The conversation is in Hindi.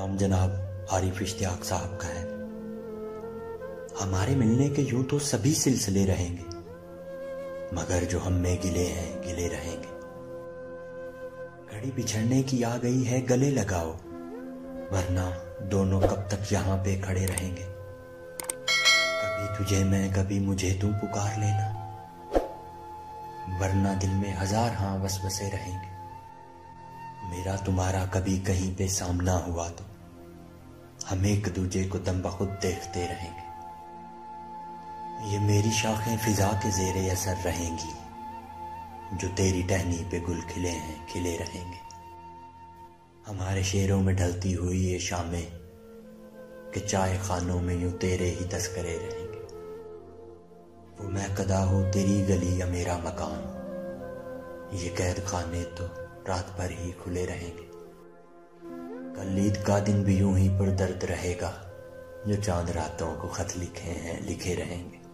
जनाब, आरिफ इश्तियाक साहब का है। हमारे मिलने के यूँ तो सभी सिलसिले रहेंगे, मगर जो हम में गिले हैं, गिले रहेंगे। घड़ी बिछड़ने की आ गई है, गले लगाओ, वरना दोनों कब तक यहाँ पे खड़े रहेंगे। कभी तुझे मैं, कभी मुझे तू पुकार लेना, वरना दिल में हज़ार हाँ वसवसे रहेंगे। मेरा तुम्हारा कभी कहीं पे सामना हुआ तो हम एक दूजे को दम बखुद देखते रहेंगे। ये मेरी शाखें फिजा के जेरे असर रहेंगी, जो तेरी टहनी पे गुल खिले हैं, खिले रहेंगे। हमारे शेरों में ढलती हुई ये शामें कि चाय खानों में यूँ तेरे ही तस्करे रहेंगे। वो मैं कदा हो तेरी गली या मेरा मकान, ये कैद खाने तो रात भर ही खुले रहेंगे। कल ईद का दिन भी यूँ ही पर दर्द रहेगा, जो चाँद रातों को खत लिखे हैं, लिखे रहेंगे।